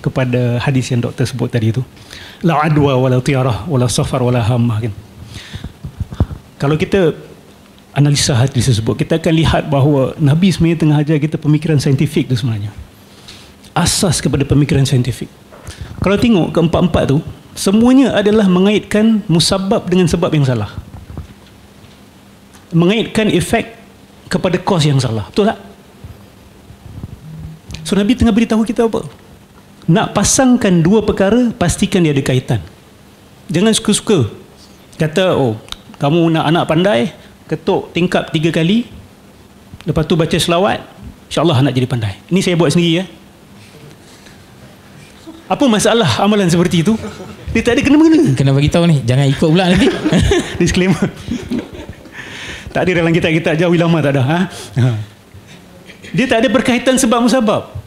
kepada hadis yang doktor sebut tadi tu. La adwa wala tiarah wala safar wala hamah kan. Kalau kita analisa hadis tersebut, kita akan lihat bahawa Nabi sebenarnya tengah ajar kita pemikiran saintifik tu sebenarnya. Asas kepada pemikiran saintifik. Kalau tengok keempat-empat tu, semuanya adalah mengaitkan musabab dengan sebab yang salah. Mengaitkan efek kepada kos yang salah. Betul tak? So Nabi tengah beritahu kita apa? Nak pasangkan dua perkara, pastikan dia ada kaitan. Jangan suka-suka. Kata, oh, kamu nak anak pandai, ketuk tingkap tiga kali, lepas tu baca selawat, insyaAllah anak jadi pandai. Ini saya buat sendiri ya. Apa masalah amalan seperti itu? Dia tak ada kena-mengena. Kena bagi tahu ni, jangan ikut pula nanti. Disclaimer. tak ada dalam kitab-kitab jauh lama tak ada. Ha? ha? Dia tak ada berkaitan sebab musabab.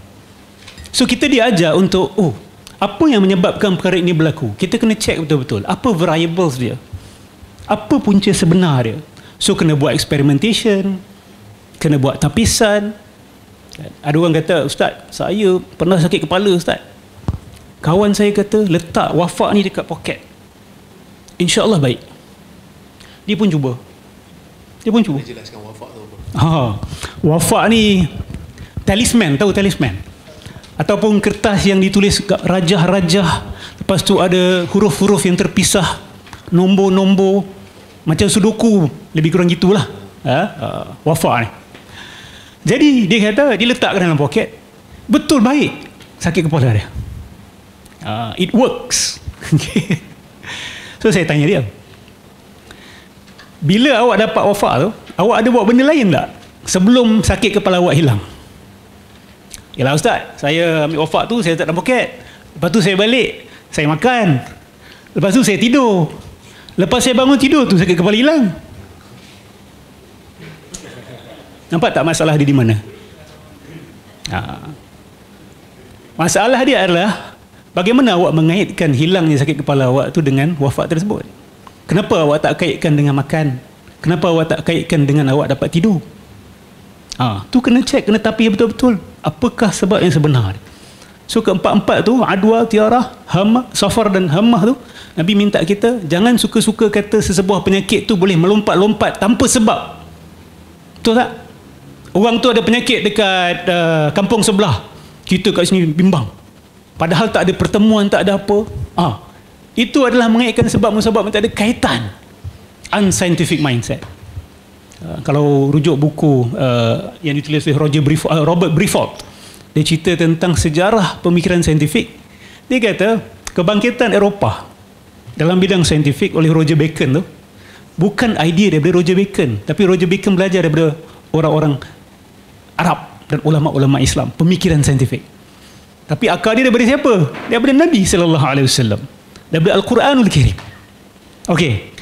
So kita diajar untuk oh apa yang menyebabkan perkara ini berlaku? Kita kena check betul-betul. Apa variables dia? Apa punca sebenar dia? So kena buat experimentation, kena buat tapisan. Ada orang kata, "Ustaz, saya pernah sakit kepala, ustaz." Kawan saya kata, "Letak wafak ni dekat poket." Insya-Allah baik. Dia pun cuba. Dia pun cuba. Jelaskan wafak tu apa. Ha. Wafak ni talisman, tahu talisman? Ataupun kertas yang ditulis rajah-rajah. Lepas tu ada huruf-huruf yang terpisah. Nombor-nombor. Macam sudoku lebih kurang gitulah. Ha? uh, wafa ni. Jadi dia kata dia letakkan dalam poket. Betul baik. Sakit kepala dia. Uh, it works. So saya tanya dia. Bila awak dapat wafa tu awak ada buat benda lain tak? Sebelum sakit kepala awak hilang Yalah ustaz, saya ambil wafak tu saya letak dalam poket. Lepas tu saya balik, saya makan. Lepas tu saya tidur. Lepas saya bangun tidur tu sakit kepala hilang. Nampak tak masalah dia di mana? Ha. Masalah dia adalah bagaimana awak mengaitkan hilangnya sakit kepala awak tu dengan wafat tersebut. Kenapa awak tak kaitkan dengan makan? Kenapa awak tak kaitkan dengan awak dapat tidur? Ha, tu kena cek, kena tapi betul-betul. Apakah sebab yang sebenar? So keempat-empat tu, adwa, tiara, hama, safar dan hamah tu, Nabi minta kita jangan suka-suka kata sesebuah penyakit tu boleh melompat-lompat tanpa sebab. Betul tak? Orang tu ada penyakit dekat uh, kampung sebelah. Kita kat sini bimbang. Padahal tak ada pertemuan, tak ada apa. Ah, itu adalah mengaitkan sebab-musabab yang tak ada kaitan. Unscientific mindset. Uh, kalau rujuk buku uh, yang ditulis oleh Roger Brif- uh, Robert Briffault dia cerita tentang sejarah pemikiran saintifik. Dia kata kebangkitan Eropah dalam bidang saintifik oleh Roger Bacon tu bukan idea daripada Roger Bacon tapi Roger Bacon belajar daripada orang-orang Arab dan ulama-ulama Islam pemikiran saintifik. Tapi akal dia daripada siapa? daripada Nabi sallallahu alaihi wasallam. Daripada Al-Quranul Karim. Okey